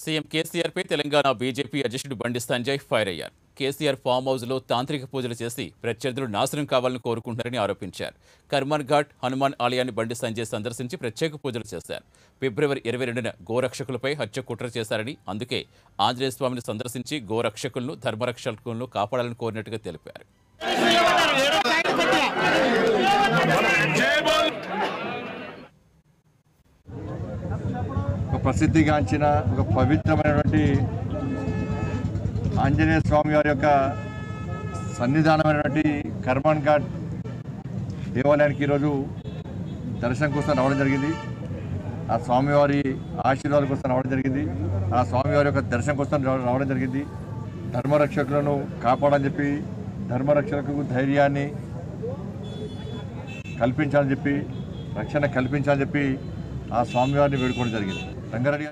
CM కేసీఆర్పై Telangana BJP అధ్యక్షుడు Bandi Sanjay fire అయ్యారు. KCR form హౌస్లో తాంత్రిక పూజలు చేసి ప్రత్యర్థులు నాశనం కావాలని కోరుకుంటున్నారని ఆరోపించారు. కర్మన్ ఘాట్ హనుమాన్ ఆలయాన్ని బండి సంజయ్ సందర్శించి ప్రత్యేక పూజలు చేశారు. ఫిబ్రవరి ఇరవై రెండున గోరక్షకులపై హత్య కుట్ర చేశారని అందుకే ఆంజనేయ స్వామిని సందర్శించి గోరక్షకులను ధర్మరక్షకులను కాపాడాలని కోరినట్టుగా తెలిపారు. ప్రసిద్ధిగాంచిన ఒక పవిత్రమైనటువంటి ఆంజనేయ స్వామి వారి యొక్క సన్నిధానమైనటువంటి కర్మన్ ఘాట్ దేవాలయానికి ఈరోజు దర్శనం కోసం రావడం జరిగింది. ఆ స్వామివారి ఆశీర్వాదం కోసం రావడం జరిగింది. ఆ స్వామివారి యొక్క దర్శనం కోసం రావడం జరిగింది. ధర్మరక్షకులను కాపాడని చెప్పి ధర్మరక్షకులకు ధైర్యాన్ని కల్పించాలని చెప్పి రక్షణ కల్పించాలని చెప్పి ఆ స్వామివారిని వేడుకోవడం జరిగింది. रंगारेड्डी